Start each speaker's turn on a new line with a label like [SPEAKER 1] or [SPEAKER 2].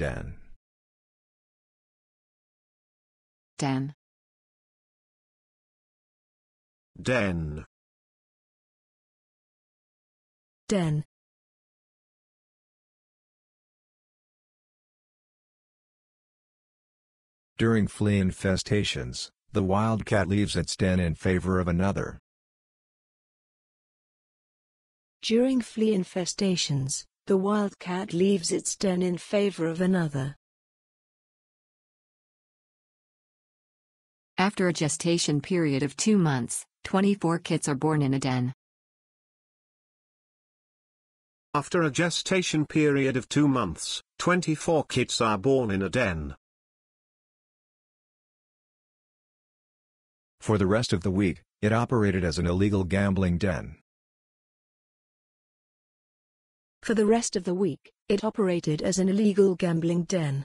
[SPEAKER 1] Den.
[SPEAKER 2] Den.
[SPEAKER 3] Den.
[SPEAKER 4] Den.
[SPEAKER 1] During flea infestations, the wildcat leaves its den in favor of another.
[SPEAKER 4] During flea infestations, the wildcat leaves its den in favor of another.
[SPEAKER 2] After a gestation period of two months, 24 kits are born in a den.
[SPEAKER 3] After a gestation period of two months, 24 kits are born in a den.
[SPEAKER 1] For the rest of the week, it operated as an illegal gambling den.
[SPEAKER 4] For the rest of the week, it operated as an illegal gambling den.